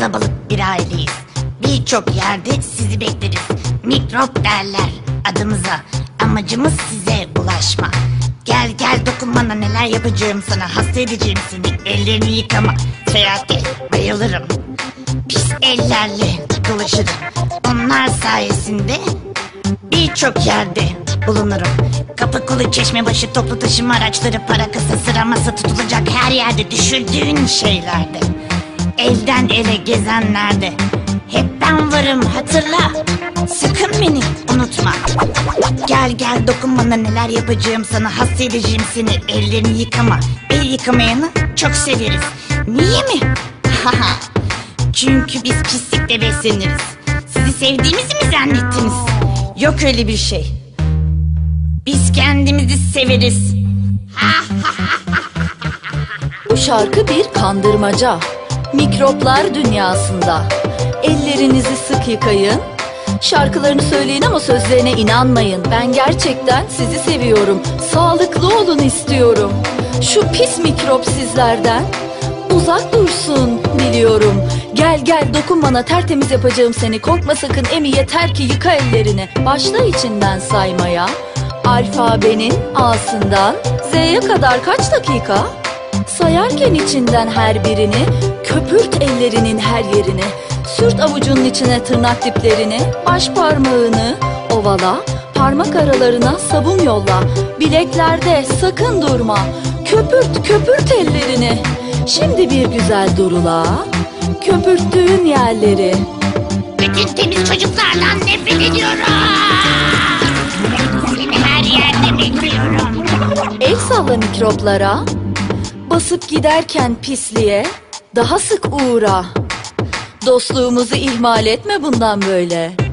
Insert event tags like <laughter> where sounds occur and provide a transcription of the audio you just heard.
Kalabalık bir aileyiz. Birçok yerde sizi bekleriz. Mikrop derler adımıza. Amacımız size bulaşma. Gel gel dokun bana neler yapacağım sana. Hasta edeceğim seni. Ellerini yıkama. Seyahate bayılırım. Pis ellerle dolaşırım. Onlar sayesinde birçok yerde bulunurum. Kapı kulu çeşme başı toplu taşıma araçları para kasa sıra masa tutulacak her yerde düşürdüğün şeylerde. Elden ele gezenlerde hep ben varım hatırla. Sakın beni unutma. Gel gel dokun bana neler yapacağım sana hasta edeceğim seni ellerini yıkama. El yıkamayanı çok severiz. Niye mi? <laughs> Çünkü biz pislikle besleniriz. Sizi sevdiğimizi mi zannettiniz? Yok öyle bir şey. Biz kendimizi severiz. <laughs> Bu şarkı bir kandırmaca. Mikroplar dünyasında. Ellerinizi sık yıkayın. Şarkılarını söyleyin ama sözlerine inanmayın. Ben gerçekten sizi seviyorum. Sağlıklı olun istiyorum. Şu pis mikrop sizlerden uzak dursun diliyorum. Gel gel dokun bana tertemiz yapacağım seni. Korkma sakın emi yeter ki yıka ellerini. Başla içinden saymaya. Alfabenin A'sından Z'ye kadar kaç dakika? Sayarken içinden her birini, köpürt ellerinin her yerini, sürt avucunun içine tırnak diplerini, baş parmağını ovala, parmak aralarına sabun yolla, bileklerde sakın durma, köpürt köpürt ellerini. Şimdi bir güzel durula, köpürttüğün yerleri. Bütün temiz çocuklardan nefret ediyorum. Her yerde bekliyorum. El salla mikroplara, basıp giderken pisliğe, daha sık uğra. Dostluğumuzu ihmal etme bundan böyle.